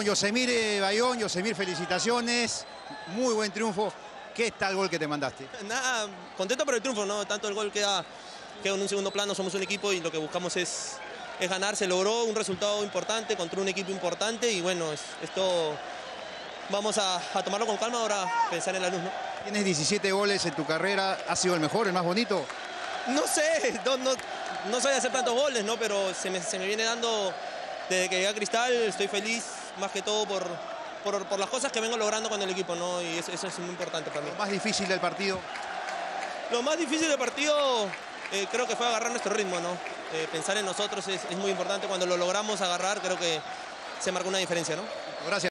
con Yosemir eh, Bayón. Yosemir, felicitaciones. Muy buen triunfo. ¿Qué tal el gol que te mandaste? Nada, contento por el triunfo, ¿no? Tanto el gol queda, queda en un segundo plano, somos un equipo y lo que buscamos es, es ganar. Se logró un resultado importante contra un equipo importante y bueno, es- esto vamos a, a tomarlo con calma ahora, pensar en la luz, ¿no? Tienes 17 goles en tu carrera. ¿Ha sido el mejor, el más bonito? No sé, no, no, no soy de hacer tantos goles, ¿no? Pero se me, se me viene dando desde que llegué a Cristal, estoy feliz más que todo por, por, por las cosas que vengo logrando con el equipo, ¿no? Y eso, eso es muy importante para mí. Lo más difícil del partido. Lo más difícil del partido eh, creo que fue agarrar nuestro ritmo, ¿no? Eh, pensar en nosotros es, es muy importante. Cuando lo logramos agarrar, creo que se marcó una diferencia, ¿no? Gracias.